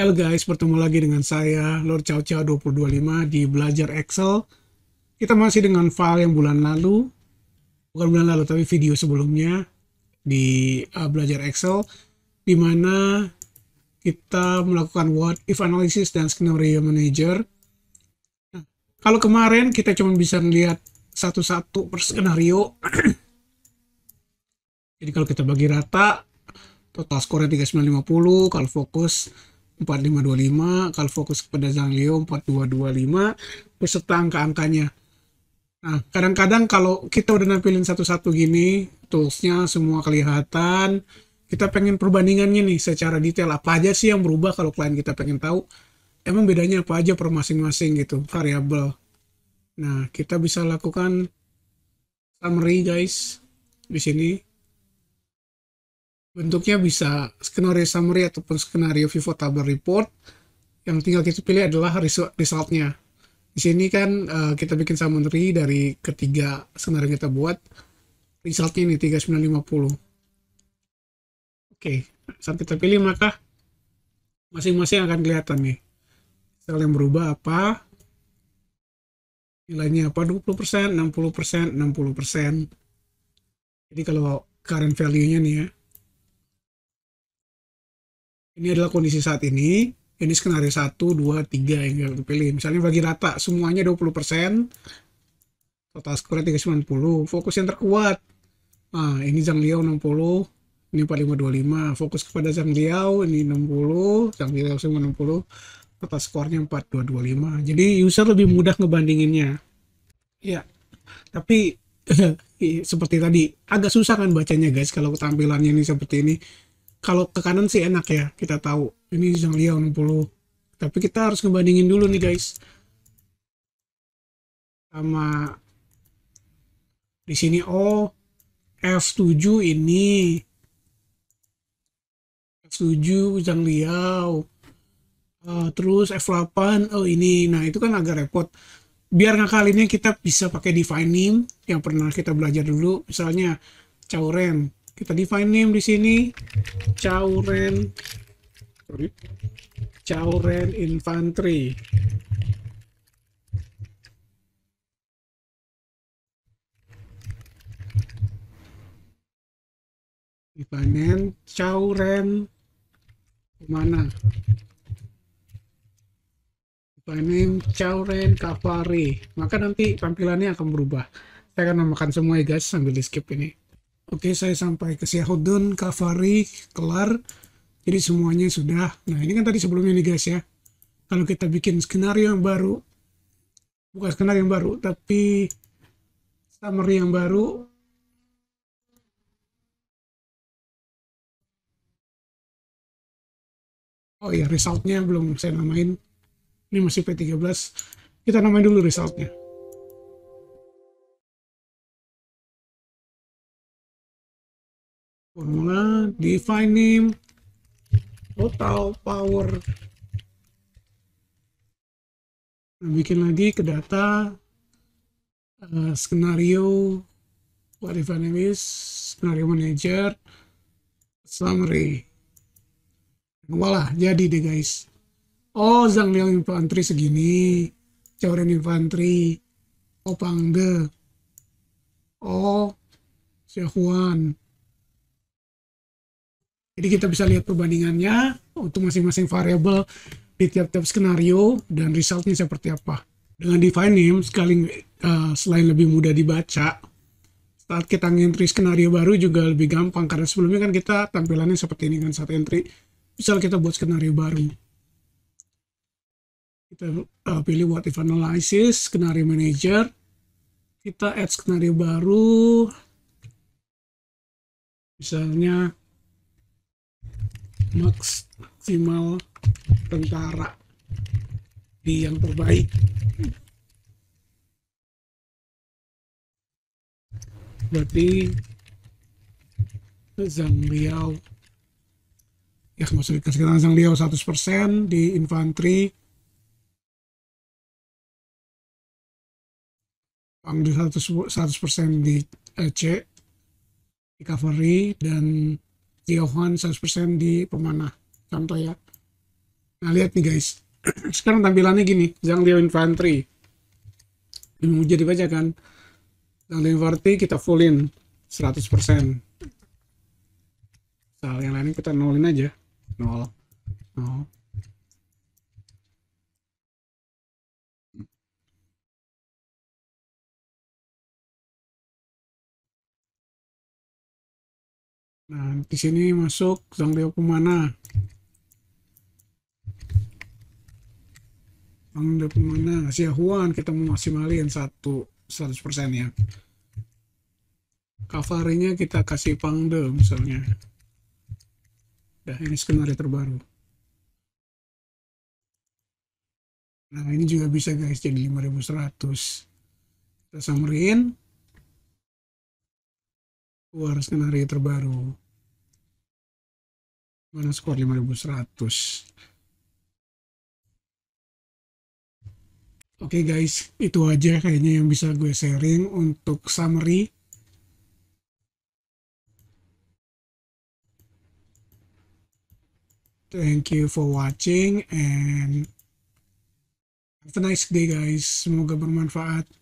Halo guys, bertemu lagi dengan saya Lord Chow Chow 2025 di Belajar Excel. Kita masih dengan file yang bulan lalu, bukan bulan lalu tapi video sebelumnya di uh, Belajar Excel, di mana kita melakukan what if analysis dan scenario manager. Nah, kalau kemarin kita cuma bisa melihat satu-satu per skenario. Jadi kalau kita bagi rata, total skornya 3950, kalau fokus 4525, kalau fokus kepada Zhang Liu 4225, beserta angka-angkanya. Nah, kadang-kadang kalau kita udah nampilin satu-satu gini, toolsnya semua kelihatan, kita pengen perbandingannya nih secara detail, apa aja sih yang berubah kalau klien kita pengen tahu, emang bedanya apa aja per masing-masing gitu, variabel. Nah, kita bisa lakukan summary guys, di sini bentuknya bisa skenario summary ataupun skenario pivot table report. Yang tinggal kita pilih adalah resultnya. Di sini kan uh, kita bikin summary dari ketiga skenario kita buat. Resultnya ini 3950 oke saat kita pilih maka masing-masing akan kelihatan nih. Sel yang berubah apa? Nilainya apa? 20% 60% 60% jadi kalau current value nya nih ya ini adalah kondisi saat ini. Ini skenario 1, 2, 3 yang kita pilih. Misalnya bagi rata semuanya 20% total skornya 390 fokus yang terkuat. Nah ini Zhang Liao 60 ini 4525 fokus kepada Zhang Liao ini 60 Zhang Liao semua 60 total skornya 4225 jadi user lebih mudah ngebandinginnya. Ya tapi seperti tadi agak susah kan bacanya guys kalau tampilannya ini seperti ini kalau ke kanan sih enak ya kita tahu. Ini Zhang Liao 60 tapi kita harus ngebandingin dulu nih guys. Sama di sini oh F7 ini. F7 Zhang Liao. Uh, terus F8 oh ini. Nah itu kan agak repot. Biar ngakalinnya kita bisa pakai define name yang pernah kita belajar dulu. Misalnya Chauren kita define name di sini. Chauren. Sorry. Chauren Infantry. Define name Chauren. Mana? Define name Chauren Cavalry. Maka nanti tampilannya akan berubah. Saya akan namakan semua ya guys sambil di skip ini Oke, saya sampai ke Syahudun, Kavari, kelar. Jadi semuanya sudah. Nah, ini kan tadi sebelumnya nih guys ya. Kalau kita bikin skenario yang baru, bukan skenario yang baru, tapi summary yang baru, Oh iya, resultnya belum saya namain. Ini masih P13. Kita namain dulu resultnya. Formula define name total power nah, bikin lagi ke data uh, skenario what if name is skenario manager summary Walah, jadi deh guys. Oh, Zhang Liang Infantry segini. Chauren Infantry. Oh, Pangde. Oh, Xiaohuan. Jadi kita bisa lihat perbandingannya untuk masing-masing variabel di tiap-tiap skenario dan resultnya seperti apa. Dengan define name, sekali uh, selain lebih mudah dibaca, saat kita entry skenario baru juga lebih gampang karena sebelumnya kan kita tampilannya seperti ini kan saat entry. Misal kita buat skenario baru. Kita uh, pilih what if analysis, skenario manager. Kita add skenario baru. Misalnya maksimal tentara di yang terbaik. Berarti Zhang Liao ya maksudnya sekarang Zhang Liao 100% di infanteri. Pang 100%, 100% di eh, C di cavalry dan Johan 100% di pemanah contoh ya Nah, lihat nih guys. Sekarang tampilannya gini, Zhang Liao Infantry. Ini jadi baca kan. Zhang Liao Infantry kita fullin 100%. Soal yang lain kita nolin aja. Nol. Nah, di sini masuk Zhang Liao Pemana. Zhang Liao Pemana, Huan kita maksimalin satu 100% ya. Kavarinya kita kasih Pangde misalnya. Dah, ini skenario terbaru. Nah, ini juga bisa guys jadi 5100. Kita samerin keluar skenario terbaru mana skor 5100 Oke okay guys, itu aja kayaknya yang bisa gue sharing untuk summary. Thank you for watching and have a nice day guys. Semoga bermanfaat.